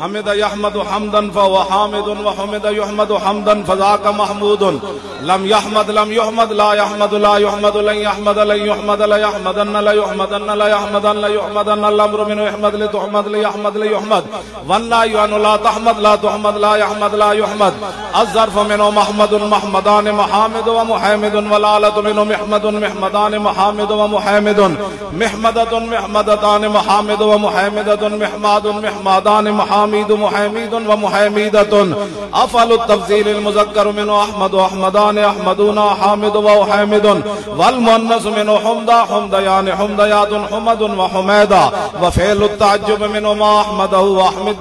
حمد يحمد حمدا فهو حامد وحمد يحمد حمدا فذاك محمود. لم يحمد لم يحمد لا يحمد لا يحمد لن يحمد لن يحمد لا يحمدن لا يحمدن لا يحمدن لا يحمدن الامر منه يحمد لتحمد ليحمد ليحمد والله يعن لا تحمد لا تحمد لا يحمد لا يحمد الظرف منه محمد محمدان محامد ومحمد والآلة منه محمد محمدان محامد ومحمد محمدة محمدتان محامد ومحمدة محماد محمدان محامد حميد محميد ومحميدة. أفعل التفضيل المذكر منه أحمد وأحمدان أحمدون حامد وحامد. والمؤنث منه حمدا حمديان حمديات حمد وحميدا وفعل التعجب منه ما أحمده وأحمد